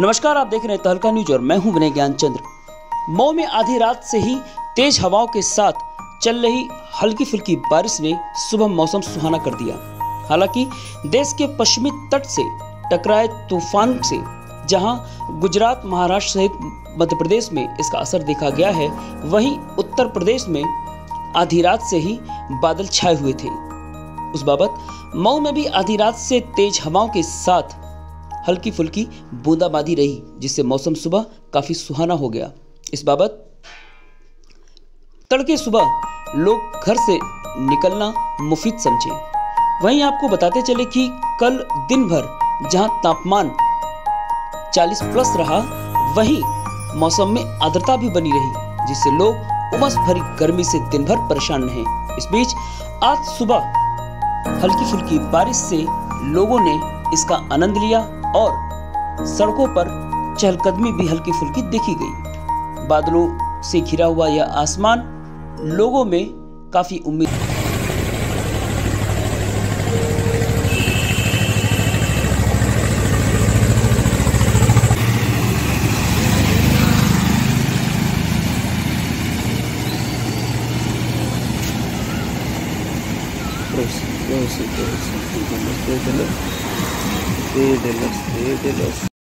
नमस्कार, आप देख रहे हैं तहलका न्यूज़ और मैं हूँ विनय ज्ञान चंद्र मऊ में आधी रात से ही तेज हवाओं के साथ चल रही हल्की फुल्की बारिश ने सुबह मौसम सुहाना कर दिया। हालाँकि देश के पश्चिमी तट से टकराए तूफ़ान से, जहाँ गुजरात, महाराष्ट्र सहित मध्य प्रदेश में इसका असर देखा गया है, वहीं उत्तर प्रदेश में आधी रात से ही बादल छाए हुए थे। उस बाबत मऊ में भी आधी रात से तेज हवाओं के साथ हल्की फुल्की बूंदाबांदी रही, जिससे मौसम सुबह काफ़ी सुहाना हो गया। इस बाबत तड़के सुबह लोग घर से निकलना मुफीद समझे। वहीं आपको बताते चले कि कल दिन भर जहाँ तापमान 40 प्लस रहा, वहीं मौसम में आर्द्रता भी बनी रही, जिससे लोग उमस भरी गर्मी से दिन भर परेशान रहे। इस बीच आज सुबह हल्की फुल्की बारिश से लोगों ने इसका आनंद लिया। और सड़कों पर चहलकदमी भी हल्की फुल्की देखी गई। बादलों से घिरा हुआ यह आसमान लोगों में काफ़ी उम्मीद de los de los